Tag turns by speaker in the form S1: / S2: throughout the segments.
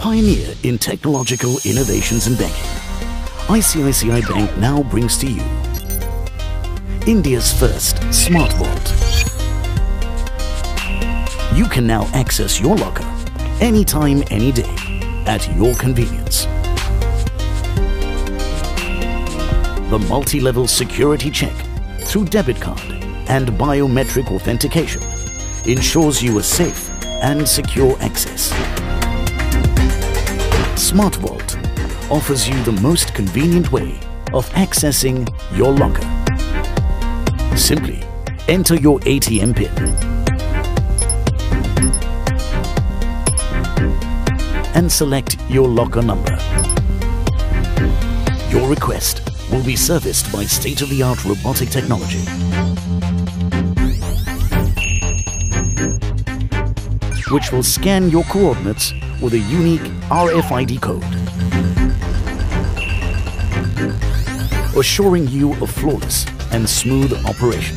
S1: Pioneer in technological innovations in banking, ICICI Bank now brings to you India's first Smart Vault. You can now access your locker anytime, any day at your convenience. The multi-level security check through debit card and biometric authentication ensures you a safe and secure access. Smart Vault offers you the most convenient way of accessing your locker. Simply enter your ATM PIN and select your locker number. Your request will be serviced by state-of-the-art robotic technology. which will scan your coordinates with a unique RFID code, assuring you a flawless and smooth operation.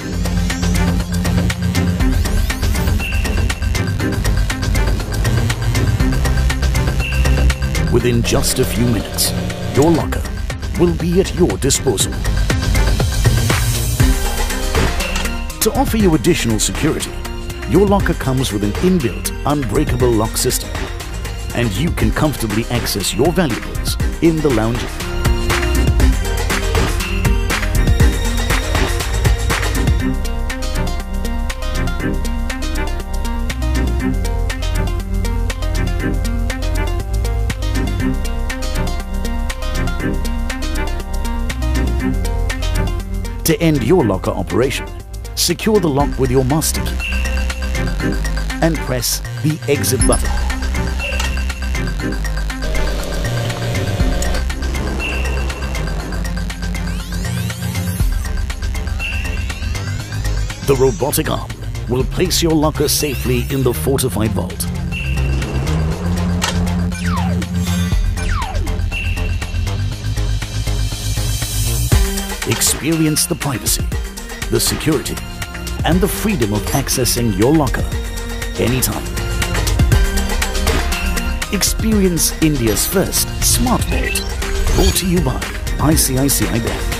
S1: Within just a few minutes, your locker will be at your disposal. To offer you additional security, your locker comes with an inbuilt unbreakable lock system and you can comfortably access your valuables in the lounge. To end your locker operation, secure the lock with your master key and press the exit button. The robotic arm will place your locker safely in the fortified vault. Experience the privacy, the security, and the freedom of accessing your locker anytime. Experience India's first Smart Vault, brought to you by ICICI Bank.